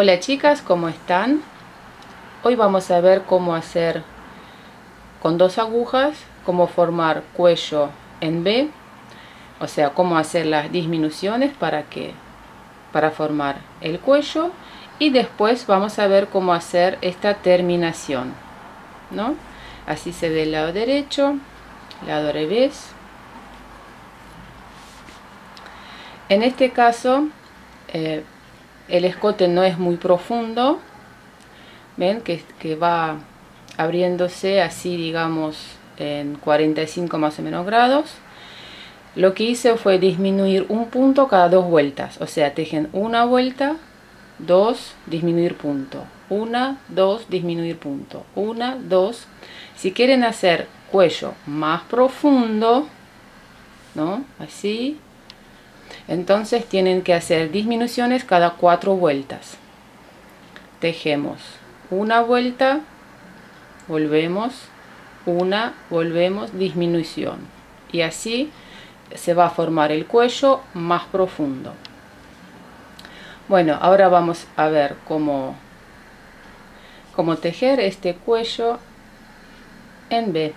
Hola chicas, ¿cómo están? Hoy vamos a ver cómo hacer con dos agujas, cómo formar cuello en B, o sea, cómo hacer las disminuciones para que para formar el cuello y después vamos a ver cómo hacer esta terminación, ¿no? Así se ve el lado derecho, lado revés. En este caso, eh, el escote no es muy profundo ven que, que, va abriéndose así digamos en 45 más o menos grados. Lo que hice fue disminuir un punto cada dos vueltas o sea tejen una vuelta dos disminuir punto una dos disminuir punto una dos. Si quieren hacer cuello más profundo no así entonces tienen que hacer disminuciones cada cuatro vueltas. Tejemos una vuelta volvemos una volvemos disminución. Y así se va a formar el cuello más profundo. Bueno ahora vamos a ver cómo cómo tejer este cuello en B.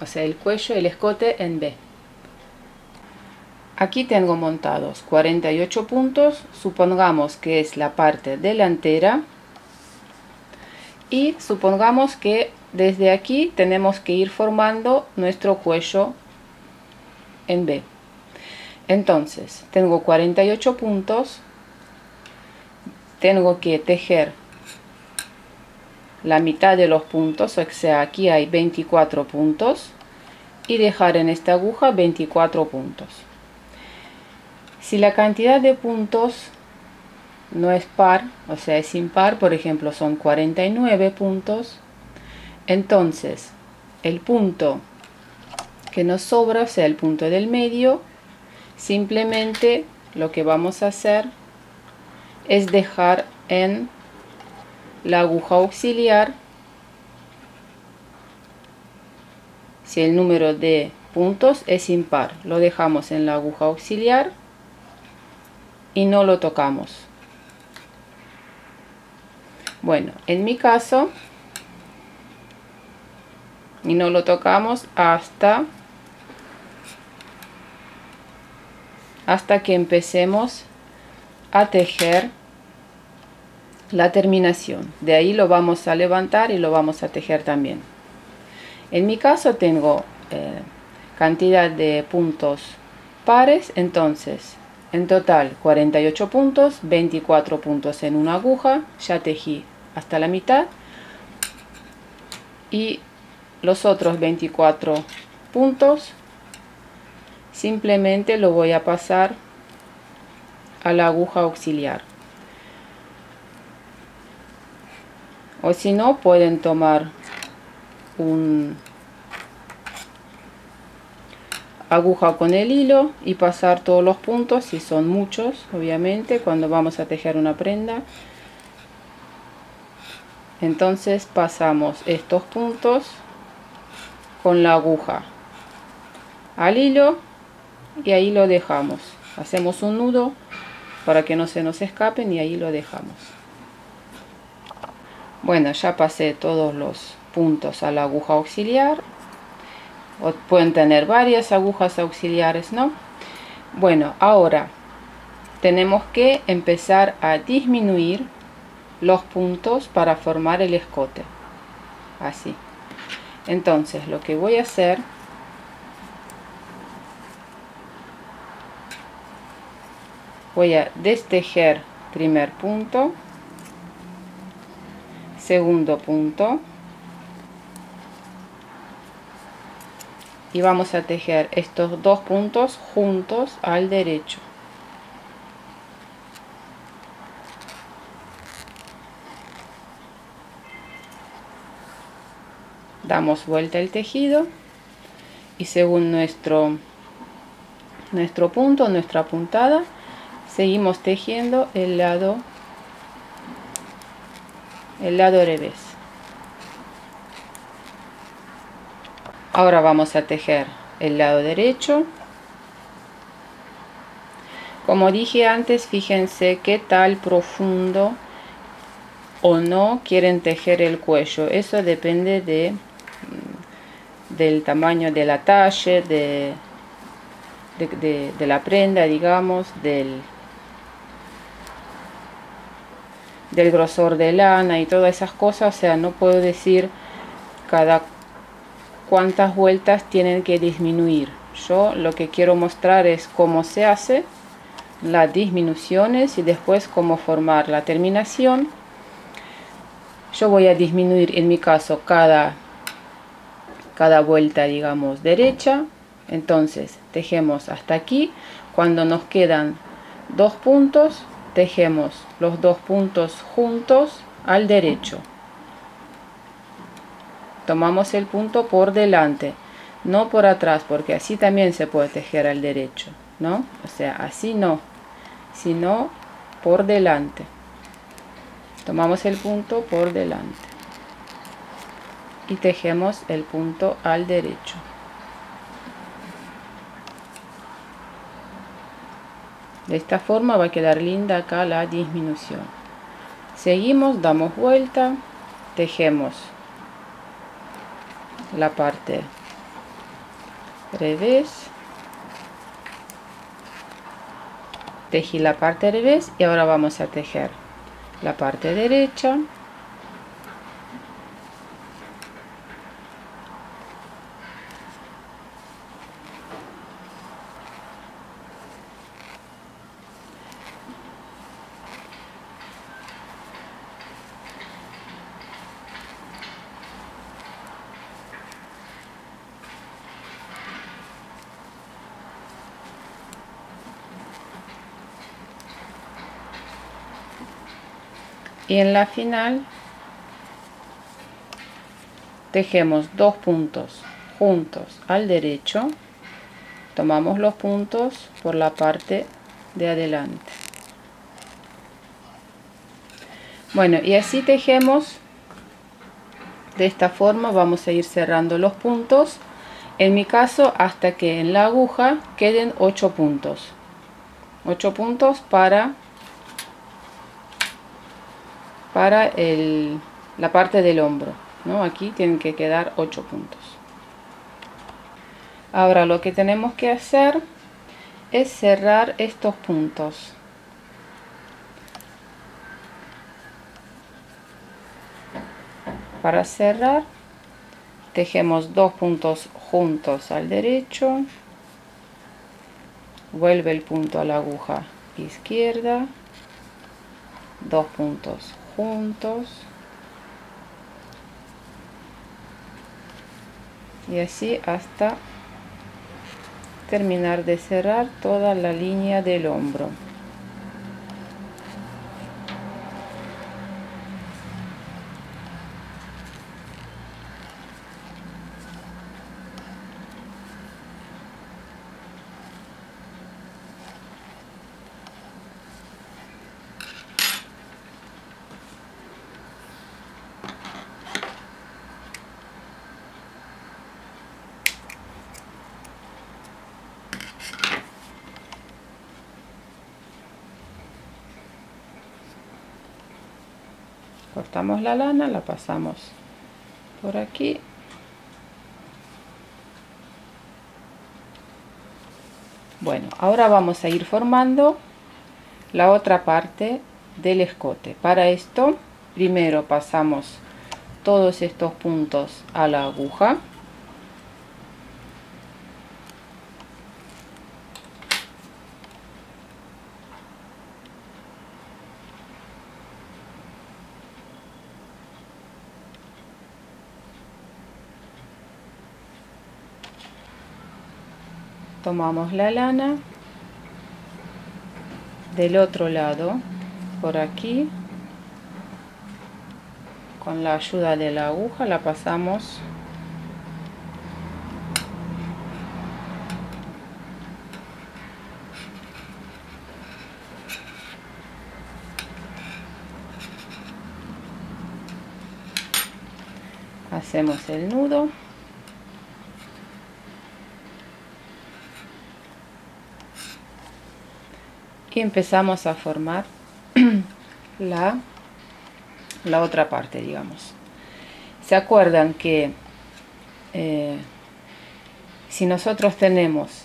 O sea el cuello el escote en B Aquí tengo montados 48 puntos, supongamos que es la parte delantera y supongamos que desde aquí tenemos que ir formando nuestro cuello en B. Entonces, tengo 48 puntos, tengo que tejer la mitad de los puntos, o sea, aquí hay 24 puntos y dejar en esta aguja 24 puntos. Si la cantidad de puntos no es par, o sea, es impar, por ejemplo, son 49 puntos, entonces el punto que nos sobra, o sea, el punto del medio, simplemente lo que vamos a hacer es dejar en la aguja auxiliar si el número de puntos es impar lo dejamos en la aguja auxiliar y no lo tocamos. Bueno, en mi caso, y no lo tocamos hasta hasta que empecemos a tejer la terminación de ahí lo vamos a levantar y lo vamos a tejer también en mi caso tengo eh, cantidad de puntos pares entonces en total 48 puntos, 24 puntos en una aguja, ya tejí hasta la mitad. Y los otros 24 puntos simplemente lo voy a pasar a la aguja auxiliar. O si no pueden tomar un aguja con el hilo y pasar todos los puntos si son muchos obviamente cuando vamos a tejer una prenda. Entonces pasamos estos puntos con la aguja al hilo y ahí lo dejamos. Hacemos un nudo para que no se nos escapen y ahí lo dejamos. Bueno ya pasé todos los puntos a la aguja auxiliar pueden tener varias agujas auxiliares, ¿no? Bueno, ahora tenemos que empezar a disminuir los puntos para formar el escote. Así. Entonces, lo que voy a hacer voy a destejer primer punto, segundo punto, y vamos a tejer estos dos puntos juntos al derecho. Damos vuelta el tejido y según nuestro nuestro punto nuestra puntada seguimos tejiendo el lado el lado revés ahora vamos a tejer el lado derecho como dije antes fíjense qué tal profundo o no quieren tejer el cuello. Eso depende de, mm, del tamaño de la talla, de, de, la prenda, digamos, del, del grosor de lana y todas esas cosas. O sea, no puedo decir cada cuántas vueltas tienen que disminuir. Yo lo que quiero mostrar es cómo se hace las disminuciones y después cómo formar la terminación. Yo voy a disminuir en mi caso cada cada vuelta digamos derecha. Entonces tejemos hasta aquí. Cuando nos quedan dos puntos tejemos los dos puntos juntos al derecho tomamos el punto por delante no por atrás porque así también se puede tejer al derecho no o sea así no sino por delante. Tomamos el punto por delante y tejemos el punto al derecho. De esta forma va a quedar linda acá la disminución. Seguimos damos vuelta tejemos la parte revés. Tejí la parte revés y ahora vamos a tejer la parte derecha y en la final tejemos dos puntos juntos al derecho. Tomamos los puntos por la parte de adelante. Bueno y así tejemos. De esta forma vamos a ir cerrando los puntos. En mi caso hasta que en la aguja queden 8 puntos. 8 puntos para para el, la parte del hombro. ¿no? Aquí tienen que quedar 8 puntos. Ahora lo que tenemos que hacer es cerrar estos puntos. Para cerrar, tejemos dos puntos juntos al derecho, vuelve el punto a la aguja izquierda, dos puntos juntos. Y así hasta terminar de cerrar toda la línea del hombro cortamos la lana la pasamos por aquí. Bueno ahora vamos a ir formando la otra parte del escote. Para esto primero pasamos todos estos puntos a la aguja tomamos la lana del otro lado por aquí. Con la ayuda de la aguja la pasamos hacemos el nudo y empezamos a formar la la otra parte digamos. Se acuerdan que eh, si nosotros tenemos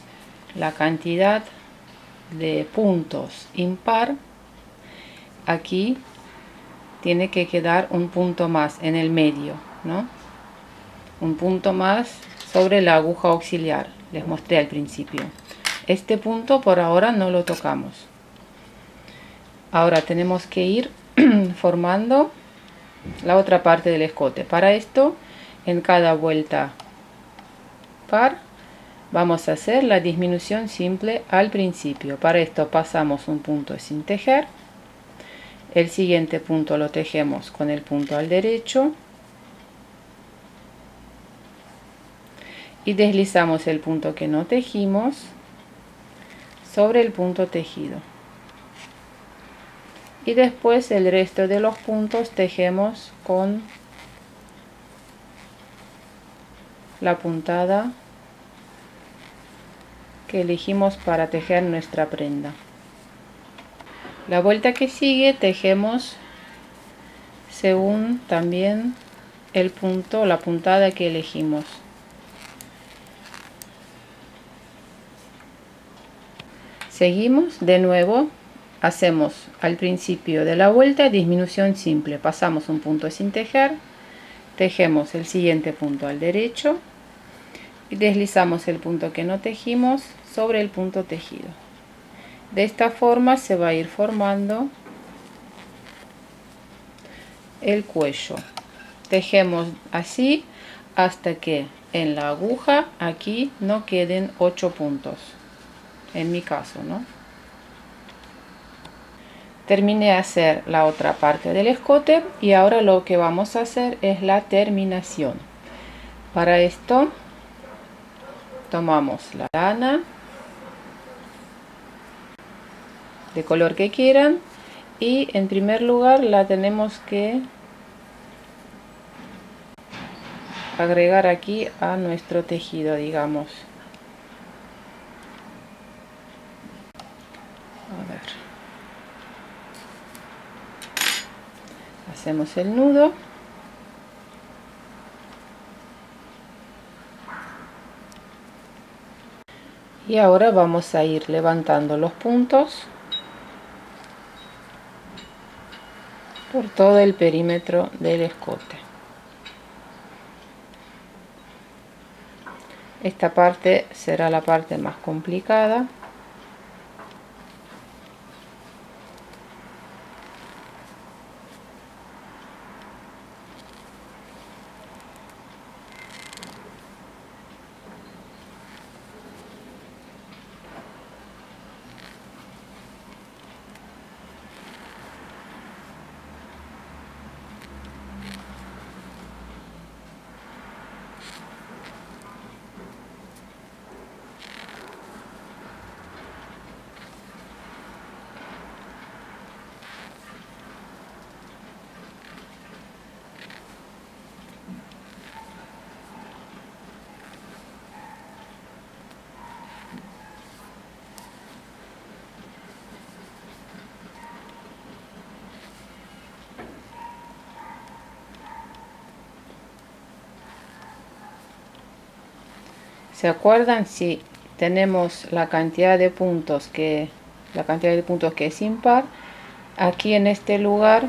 la cantidad de puntos impar aquí tiene que quedar un punto más en el medio ¿no? un punto más sobre la aguja auxiliar les mostré al principio. Este punto por ahora no lo tocamos ahora tenemos que ir formando la otra parte del escote. Para esto en cada vuelta par vamos a hacer la disminución simple al principio. Para esto pasamos un punto sin tejer. El siguiente punto lo tejemos con el punto al derecho. Y deslizamos el punto que no tejimos sobre el punto tejido y después el resto de los puntos tejemos con la puntada que elegimos para tejer nuestra prenda. La vuelta que sigue tejemos según también el punto la puntada que elegimos. Seguimos de nuevo hacemos al principio de la vuelta disminución simple. Pasamos un punto sin tejer. Tejemos el siguiente punto al derecho. Y deslizamos el punto que no tejimos sobre el punto tejido. De esta forma se va a ir formando el cuello. Tejemos así hasta que en la aguja aquí no queden 8 puntos. En mi caso no terminé de hacer la otra parte del escote y ahora lo que vamos a hacer es la terminación. Para esto tomamos la lana de color que quieran y en primer lugar la tenemos que agregar aquí a nuestro tejido digamos hacemos el nudo. Y ahora vamos a ir levantando los puntos por todo el perímetro del escote. Esta parte será la parte más complicada ¿Se acuerdan si tenemos la cantidad de puntos que la cantidad de puntos que es impar? Aquí en este lugar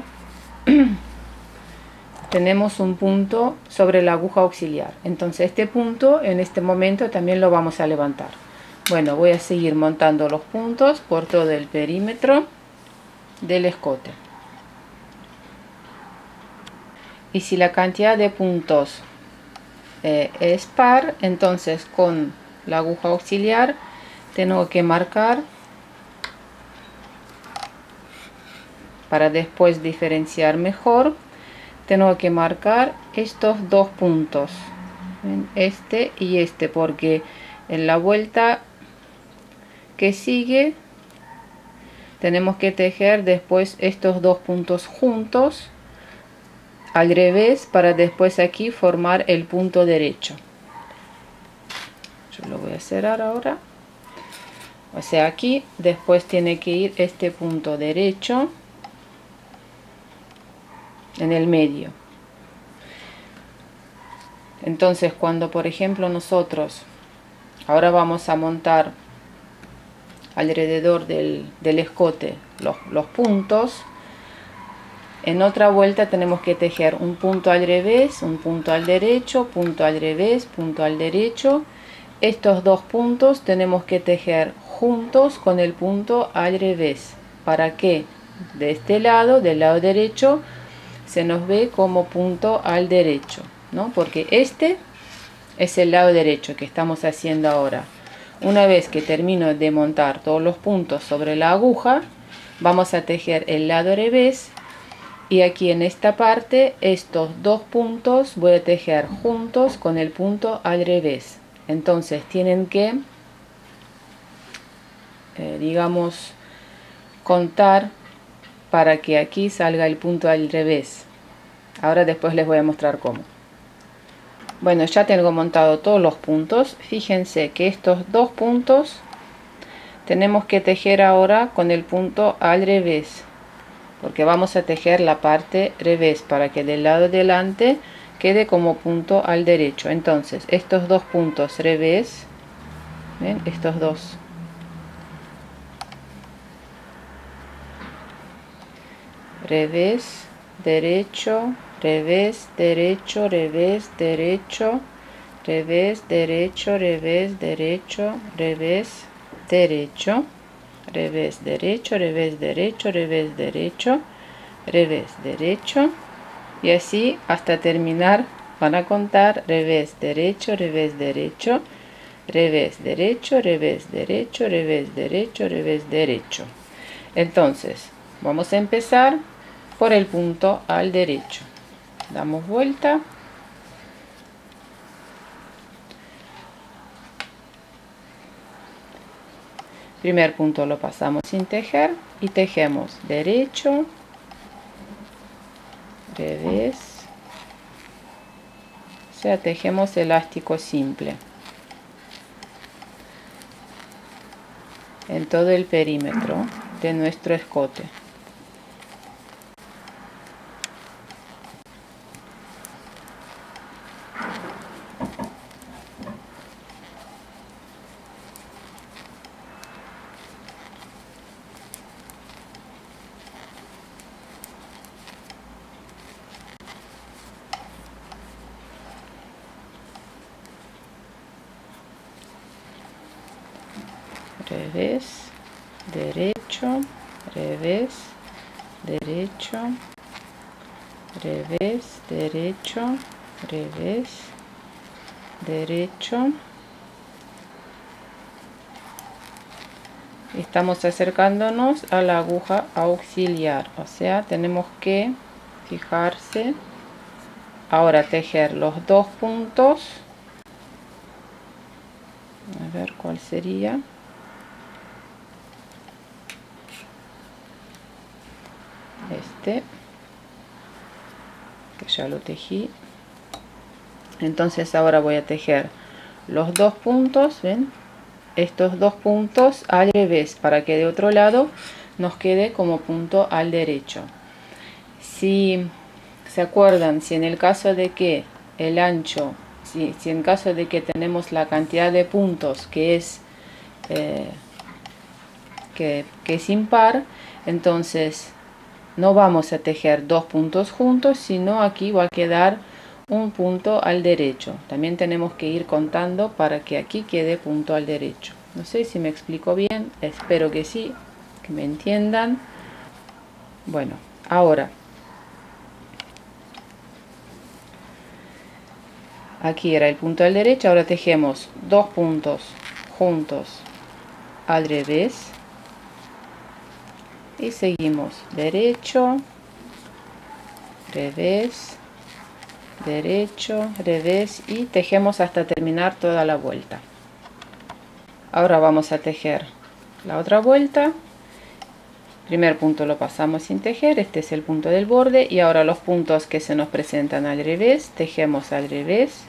tenemos un punto sobre la aguja auxiliar. Entonces este punto en este momento también lo vamos a levantar. Bueno, voy a seguir montando los puntos por todo el perímetro del escote. Y si la cantidad de puntos eh, es par entonces con la aguja auxiliar tengo que marcar para después diferenciar mejor. Tengo que marcar estos dos puntos este y este porque en la vuelta que sigue tenemos que tejer después estos dos puntos juntos al revés para después aquí formar el punto derecho yo lo voy a cerrar ahora o sea aquí después tiene que ir este punto derecho en el medio. Entonces cuando por ejemplo nosotros ahora vamos a montar alrededor del, escote los, los puntos, en otra vuelta tenemos que tejer un punto al revés, un punto al derecho, punto al revés, punto al derecho. Estos dos puntos tenemos que tejer juntos con el punto al revés. ¿Para que De este lado, del lado derecho, se nos ve como punto al derecho, ¿no? Porque este es el lado derecho que estamos haciendo ahora. Una vez que termino de montar todos los puntos sobre la aguja, vamos a tejer el lado revés y aquí en esta parte estos dos puntos voy a tejer juntos con el punto al revés. Entonces tienen que, eh, digamos, contar para que aquí salga el punto al revés. Ahora después les voy a mostrar cómo. Bueno, ya tengo montado todos los puntos. Fíjense que estos dos puntos tenemos que tejer ahora con el punto al revés. Porque vamos a tejer la parte revés para que del lado delante quede como punto al derecho. Entonces, estos dos puntos revés, ¿ven? Estos dos revés, derecho, revés, derecho, revés, derecho, revés, derecho, revés, derecho, revés, derecho, revés, derecho, revés, derecho, revés, derecho, revés, derecho. Y así hasta terminar van a contar revés, derecho, revés, derecho, revés, derecho, revés, derecho, revés, derecho, revés, derecho. Entonces, vamos a empezar por el punto al derecho. Damos vuelta primer punto lo pasamos sin tejer y tejemos derecho revés o sea tejemos elástico simple. En todo el perímetro de nuestro escote revés, derecho, revés, derecho, revés, revés, derecho. Estamos acercándonos a la aguja auxiliar, o sea, tenemos que fijarse, ahora tejer los dos puntos, a ver cuál sería. este que ya lo tejí. Entonces ahora voy a tejer los dos puntos ven estos dos puntos al revés para que de otro lado nos quede como punto al derecho. Si se acuerdan si en el caso de que el ancho si, en caso de que tenemos la cantidad de puntos que es eh, que es impar entonces no vamos a tejer dos puntos juntos sino aquí va a quedar un punto al derecho. También tenemos que ir contando para que aquí quede punto al derecho. No sé si me explico bien espero que sí que me entiendan. Bueno ahora aquí era el punto al derecho ahora tejemos dos puntos juntos al revés y seguimos. Derecho revés derecho revés y tejemos hasta terminar toda la vuelta. Ahora vamos a tejer la otra vuelta. Primer punto lo pasamos sin tejer este es el punto del borde y ahora los puntos que se nos presentan al revés tejemos al revés.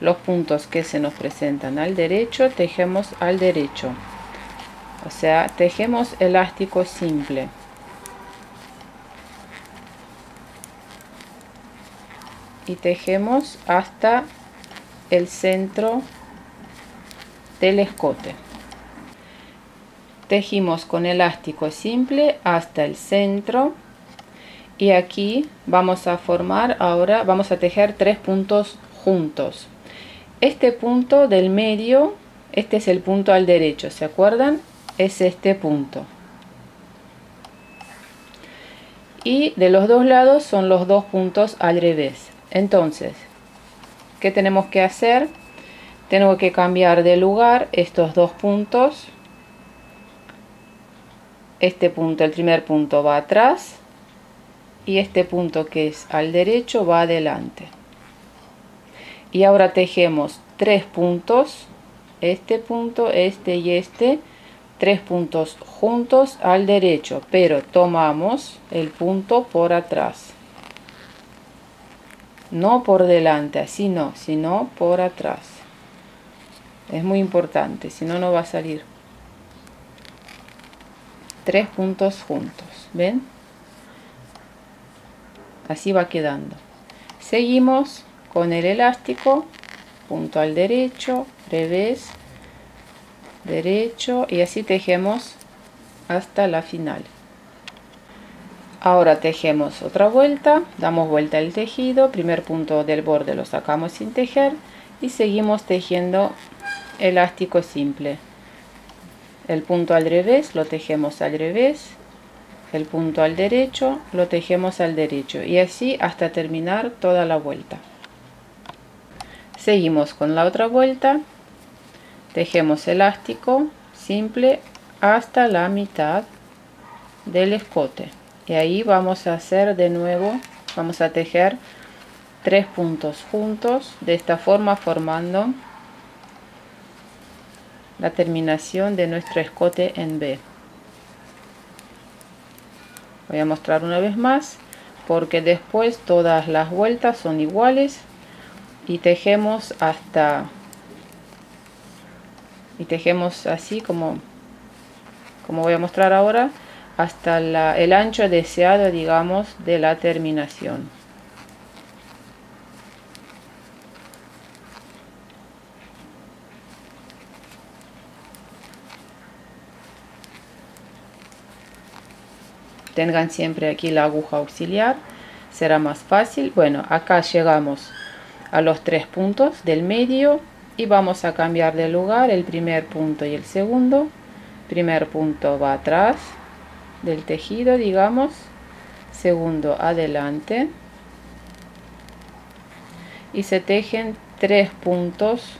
Los puntos que se nos presentan al derecho tejemos al derecho o sea tejemos elástico simple. Y tejemos hasta el centro del escote. Tejimos con elástico simple hasta el centro. Y aquí vamos a formar ahora vamos a tejer tres puntos juntos. Este punto del medio este es el punto al derecho se acuerdan es este punto. Y de los dos lados son los dos puntos al revés. Entonces ¿qué tenemos que hacer? tengo que cambiar de lugar estos dos puntos. Este punto, el primer punto va atrás y este punto que es al derecho va adelante. Y ahora tejemos tres puntos este punto, este y este tres puntos juntos al derecho pero tomamos el punto por atrás. No por delante así no sino por atrás. Es muy importante si no no va a salir. Tres puntos juntos ven así va quedando. Seguimos con el elástico punto al derecho revés derecho y así tejemos hasta la final. Ahora tejemos otra vuelta damos vuelta al tejido primer punto del borde lo sacamos sin tejer y seguimos tejiendo elástico simple. El punto al revés lo tejemos al revés el punto al derecho lo tejemos al derecho y así hasta terminar toda la vuelta. Seguimos con la otra vuelta tejemos elástico simple hasta la mitad del escote y ahí vamos a hacer de nuevo vamos a tejer tres puntos juntos de esta forma formando la terminación de nuestro escote en B. Voy a mostrar una vez más porque después todas las vueltas son iguales y tejemos hasta y tejemos así como como voy a mostrar ahora hasta el ancho deseado digamos de la terminación. Tengan siempre aquí la aguja auxiliar será más fácil. Bueno acá llegamos a los tres puntos del medio y vamos a cambiar de lugar el primer punto y el segundo. Primer punto va atrás del tejido digamos. Segundo adelante. Y se tejen tres puntos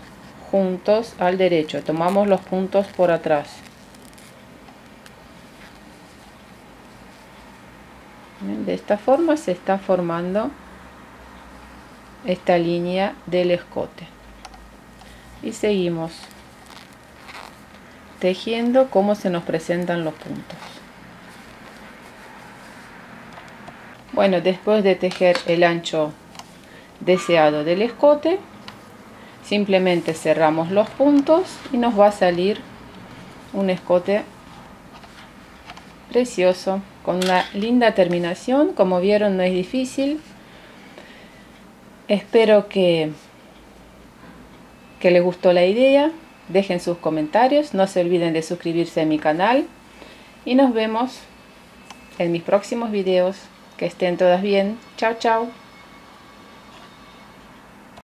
juntos al derecho. Tomamos los puntos por atrás. De esta forma se está formando esta línea del escote y seguimos. Tejiendo cómo se nos presentan los puntos. Bueno después de tejer el ancho deseado del escote simplemente cerramos los puntos y nos va a salir un escote precioso con una linda terminación. Como vieron no es difícil. Espero que que les gustó la idea dejen sus comentarios no se olviden de suscribirse a mi canal y nos vemos en mis próximos videos. Que estén todas bien. Chao chao